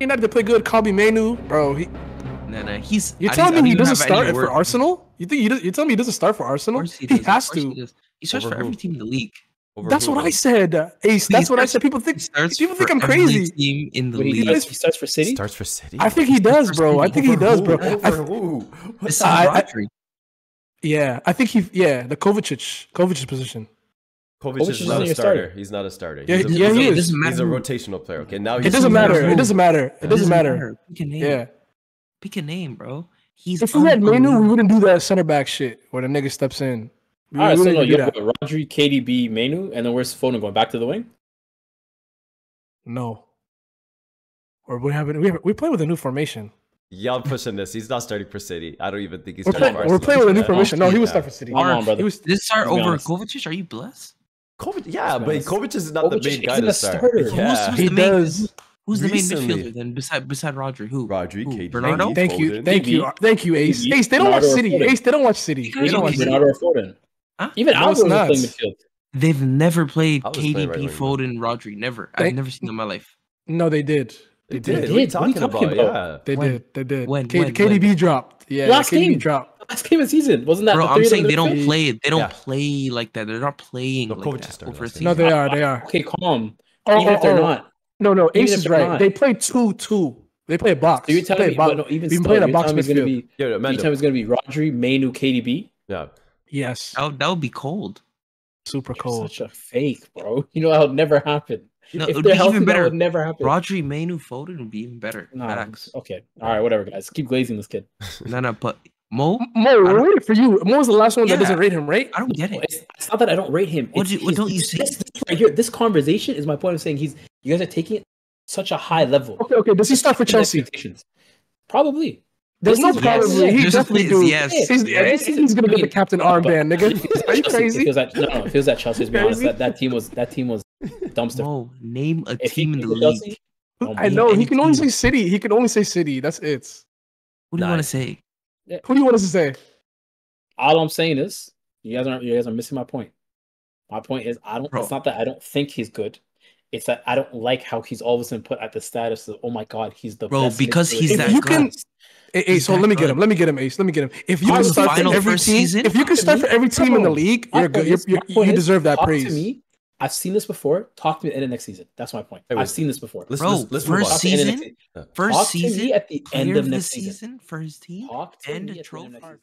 United to play good. Kobbie Mainoo, bro. He, Nah, nah, he's. you're telling don't- me I he doesn't start for. Arsenal? You think he does, you're telling me he doesn't start for Arsenal? he He, has to. He, he starts Over for every team in the league. Over That's who, what I said, Ace. He That's what I said. People think starts people think for I'm crazy. Team in the Wait, league. he starts for City. Starts for City. I think he does, First bro. I team. think he does, bro. I, Over who? Besides I- I- Rodri. yeah, I think he. Yeah, the Kovacic, Kovacic's position. Kovacic Kovacic is isn't a starter. starter. He's not a starter. Yeah, he's a, yeah, he's he a, is. doesn't He's a rotational player. Okay, now It doesn't matter. It doesn't matter. It doesn't matter. Pick a name. Yeah. Pick a name, bro. He's. If we had Mainoo, we wouldn't do that center back shit where the nigga steps in. We All right, so no, you have what, Rodri, KDB, Mainoo, and then where's Foden going back to the wing? No. Or we have we have we play with a new formation. Yeah, I'm pushing this. He's not starting for City. I don't even think he's We're, starting play, for we're playing with a new formation. No, he was starting for City. Come on, brother. He was This start over honest. Kovacic? Are you blessed? Kovac, yeah, be but honest. Kovac is not the main guy isn't to a start. starter. Who's- Yeah, who's he the main- does. Who's the main midfielder then? Beside beside Rodri, who? Rodri, Who? KD, Bernardo? Foden. Thank you, thank you, thank you, Ace. KD, Ace, they don't watch Bernardo, or City. Ace, they don't watch City. They don't watch City. City. Bernardo or Foden? Huh? Even No, Alvarez it's was not. playing midfield. They've never played I KDB, right Foden, Rodri. Never. They- I've never seen them in my life. No, they did. They They did. did. What are you What are you talking talking about? about? Yeah. They When? did. They did. When? K- When? KDB dropped. Yeah, Last KDB game. dropped. Last game of season wasn't that? Bro, the I'm saying they don't midfield? play. They don't Yeah. play like that. They're not playing No, like Kovacic that over a season. No, they are. They are. Okay, calm. Oh, Even oh, if they're oh. not, No, no. Even Ace if is right. not. They play two two. They play a box. so you're telling play me, a box. no, even We've still, playing a you're box telling me it's gonna be Yeah, Anytime Mendo. it's gonna be Rodri, Mainoo, KDB. Yeah. Yes, That would, that would be cold. super You're cold. Such a fake, bro. You know that would never happen. No, if it would be healthy, even that better. would never happen. Rodri, Mainoo, Foden would be even better. No, okay. All right, whatever, guys. Keep glazing this kid. No, no, but Mo, Mo, I waiting for you. Mo was the last one that doesn't rate him, right? I don't get it. It's, it's not that I don't rate him. What do you, what don't you this- see? This, this right here, this conversation is my point of saying he's. You guys are taking it such a high level. Okay, okay. Does he start for Chelsea? Expectations. Probably. There's no Yes. probably. He There's definitely definitely- do. yes. He's, Yes. he's, he's gonna get the captain armband, nigga. Are you Chelsea, crazy? It feels that, no, no, it feels that Chelsea. To be honest, that, that team was that team was dumpster. Mo, name a If team in the league. Chelsea, I know he can only say. City. He can only say City. That's it. What do you want to Nice. Say? Who do you want us to say? All I'm saying is, you guys are you guys are missing my point. My point is, I don't. Bro. It's not that I don't think he's good. It's that I don't like how he's all of a sudden put at the status of, oh my god, he's the Bro, best because he's If that you the can- Ace, so let that me get him. Let me get him, Ace. Let me get him. If you can start for every team, season? if you can start for every team in the league, you're good. You're, you're, you deserve that talk praise. To me, I've seen this before. Talk to me at the end of next season. That's my point. Hey. I've seen this before. Let's, Bro, let's, let's first on. Talk to me at the end of season? First Talk to me season, at the end of of next season. season, first team, Talk to and me a at the end of next season.